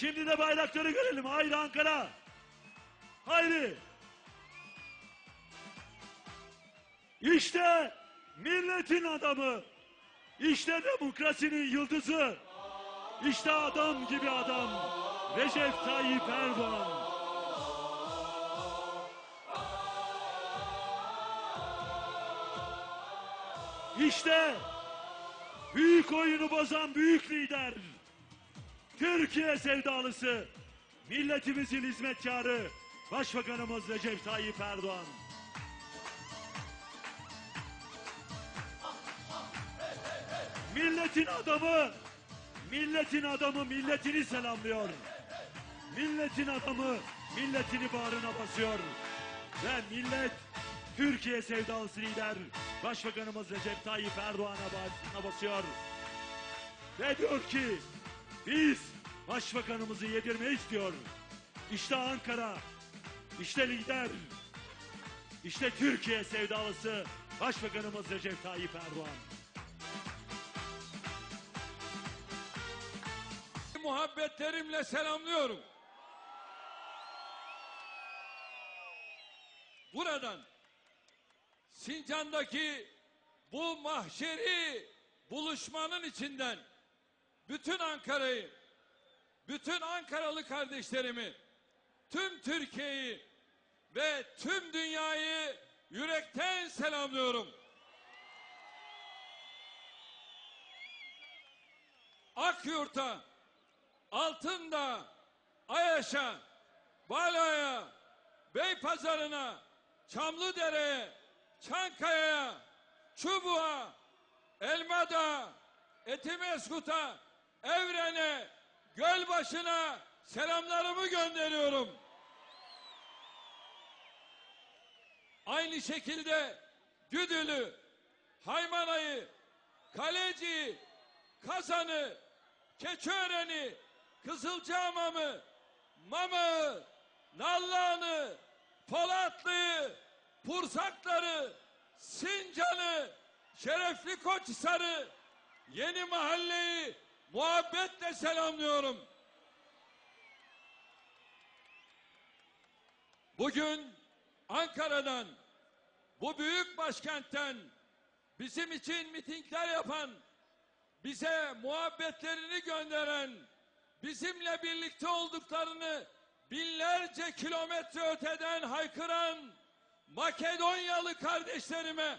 Şimdi de bayrakları görelim. Haydi Ankara. Haydi. İşte milletin adamı. İşte demokrasinin yıldızı. İşte adam gibi adam. Recep Tayyip Erdoğan. İşte büyük oyunu bozan büyük lider. Türkiye sevdalısı, milletimizin hizmetkarı, Başbakanımız Recep Tayyip Erdoğan. Milletin adamı, milletin adamı milletini selamlıyor. Milletin adamı milletini bağrına basıyor. Ve millet Türkiye sevdalısı lider Başbakanımız Recep Tayyip Erdoğan'a basıyor. Ve diyor ki biz başbakanımızı yedirmeyiz diyor. İşte Ankara, işte lider, işte Türkiye sevdalısı Başbakanımız Recep Tayyip Erdoğan. muhabbetlerimle selamlıyorum. Buradan Sincan'daki bu mahşeri buluşmanın içinden bütün Ankara'yı, bütün Ankaralı kardeşlerimi, tüm Türkiye'yi ve tüm dünyayı yürekten selamlıyorum. Akyurt'a, Altındağ, Ayaş'a, Bala'ya, Beypazarı'na, Çamlıdere'ye, Çankaya'ya, Çubuğa, Elmadağ, Etimeskut'a, Evren'e, Gölbaşı'na selamlarımı gönderiyorum. Aynı şekilde Güdülü, Haymana'yı, Kaleci, Kazan'ı, Keçiören'i, Kızılcahamam'ı, Mamağı, Nallıhan'ı, Polatlı'yı, Pursakları, Sincan'ı, Şerefli Koçhisar'ı, Yeni Mahalle'yi muhabbetle selamlıyorum. Bugün Ankara'dan, bu büyük başkentten bizim için mitingler yapan bize muhabbetlerini gönderen, bizimle birlikte olduklarını binlerce kilometre öteden haykıran Makedonyalı kardeşlerime,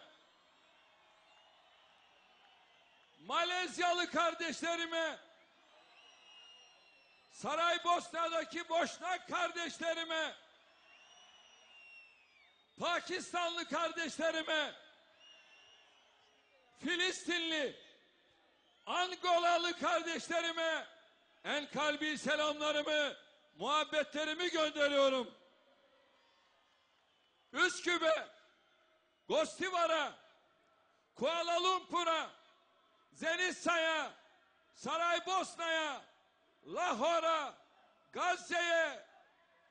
Malezyalı kardeşlerime, Saraybosna'daki Boşnak kardeşlerime, Pakistanlı kardeşlerime, Filistinli, Angolalı kardeşlerime en kalbi selamlarımı, muhabbetlerimi gönderiyorum. Üsküp'e, Gostivar'a, Kuala Lumpur'a, Zenitsa'ya, Saraybosna'ya, Lahor'a, Gazze'ye,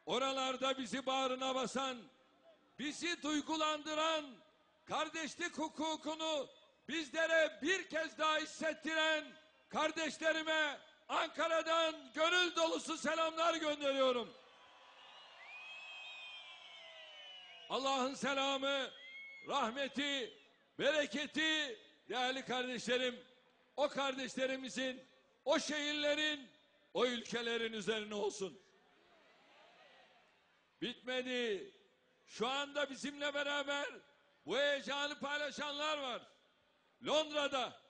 oralarda bizi bağrına basan, bizi duygulandıran, kardeşlik hukukunu bizlere bir kez daha hissettiren kardeşlerime Ankara'dan gönül dolusu selamlar gönderiyorum. Allah'ın selamı, rahmeti, bereketi değerli kardeşlerim, o kardeşlerimizin, o şehirlerin, o ülkelerin üzerine olsun. Bitmedi. Şu anda bizimle beraber bu heyecanı paylaşanlar var. Londra'da,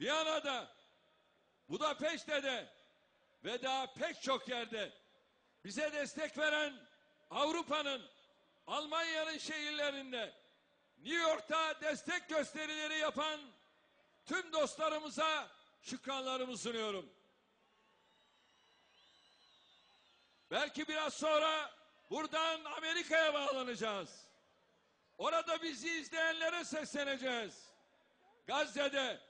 Viyana'da, Budapeşte'de ve daha pek çok yerde bize destek veren Avrupa'nın, Almanya'nın şehirlerinde, New York'ta destek gösterileri yapan tüm dostlarımıza şükranlarımı sunuyorum. Belki biraz sonra buradan Amerika'ya bağlanacağız. Orada bizi izleyenlere sesleneceğiz. Gazze'de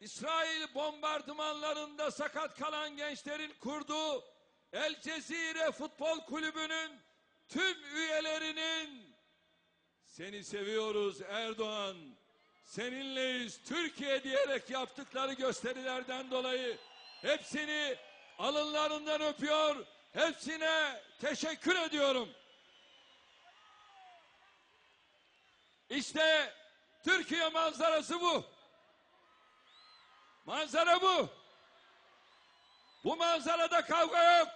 İsrail bombardımanlarında sakat kalan gençlerin kurduğu El Cezire Futbol Kulübü'nün tüm üyelerinin seni seviyoruz Erdoğan, seninleyiz Türkiye diyerek yaptıkları gösterilerden dolayı hepsini alınlarından öpüyor. Hepsine teşekkür ediyorum. İşte Türkiye manzarası bu. Manzara bu. Bu manzarada kavga yok.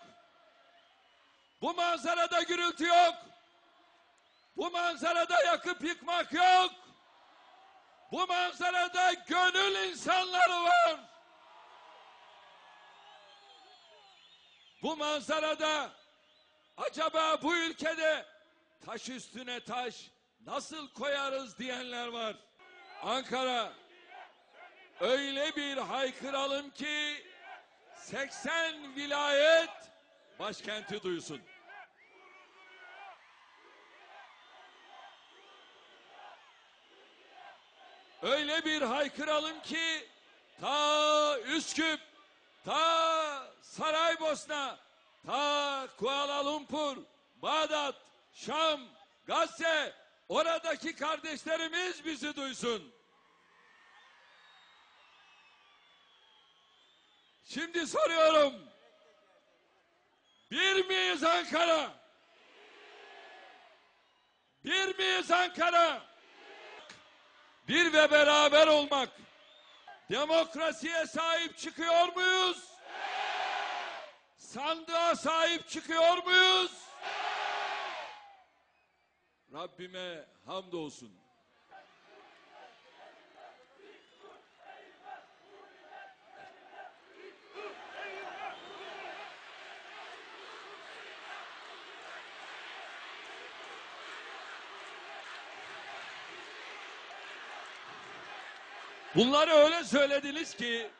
Bu manzarada gürültü yok. Bu manzarada yakıp yıkmak yok. Bu manzarada gönül insanları var. Bu manzarada acaba bu ülkede taş üstüne taş nasıl koyarız diyenler var. Ankara öyle bir haykıralım ki 80 vilayet başkenti duysun. Öyle bir haykıralım ki ta Üsküp, ta Saraybosna, ta Kuala Lumpur, Bağdat, Şam, Gazze, oradaki kardeşlerimiz bizi duysun. Şimdi soruyorum. Bir miyiz Ankara? Bir miyiz Ankara? Bir ve beraber olmak. Demokrasiye sahip çıkıyor muyuz? Sandığa sahip çıkıyor muyuz? Rabbime hamdolsun. Bunları öyle söylediniz ki,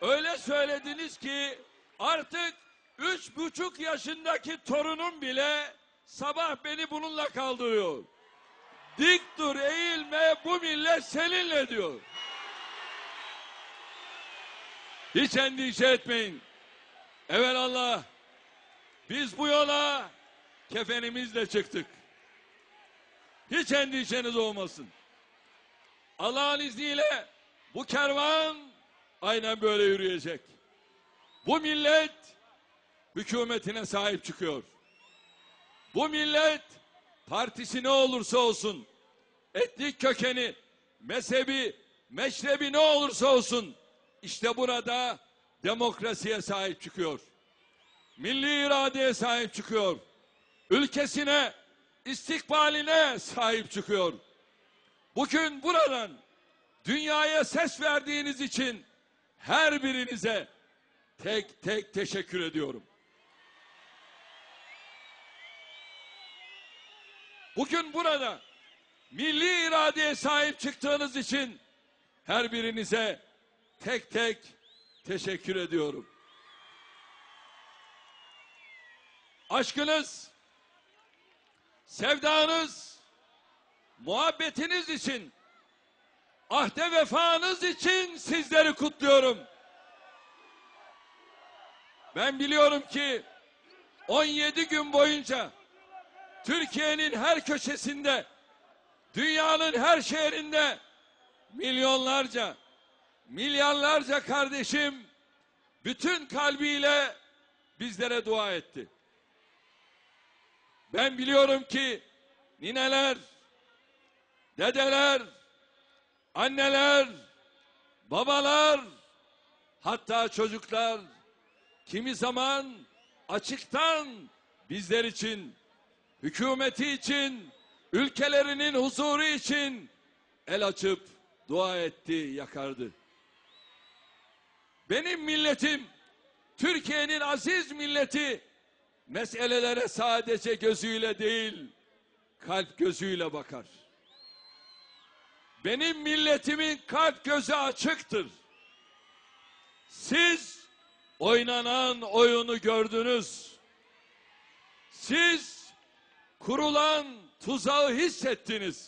öyle söylediniz ki artık üç buçuk yaşındaki torunum bile sabah beni bununla kaldırıyor. Dik dur eğilme bu millet seninle diyor. Hiç endişe etmeyin. Evelallah biz bu yola kefenimizle çıktık. Hiç endişeniz olmasın. Allah'ın izniyle bu kervan aynen böyle yürüyecek. Bu millet hükümetine sahip çıkıyor. Bu millet partisi ne olursa olsun, etnik kökeni, mezhebi, meşrebi ne olursa olsun, işte burada demokrasiye sahip çıkıyor. Milli iradeye sahip çıkıyor. Ülkesine, istikbaline sahip çıkıyor. Bugün buradan dünyaya ses verdiğiniz için her birinize tek tek teşekkür ediyorum. Bugün burada milli iradeye sahip çıktığınız için her birinize tek tek teşekkür ediyorum. Aşkınız, sevdanız, muhabbetiniz için, ahde vefanız için sizleri kutluyorum. Ben biliyorum ki 17 gün boyunca Türkiye'nin her köşesinde, dünyanın her şehrinde milyonlarca, milyarlarca kardeşim bütün kalbiyle bizlere dua etti. Ben biliyorum ki nineler, dedeler, anneler, babalar, hatta çocuklar kimi zaman açıktan bizler için, hükümeti için, ülkelerinin huzuru için el açıp dua etti, yakardı. Benim milletim, Türkiye'nin aziz milleti meselelere sadece gözüyle değil, kalp gözüyle bakar. Benim milletimin kalp gözü açıktır. Siz oynanan oyunu gördünüz. Siz kurulan tuzağı hissettiniz.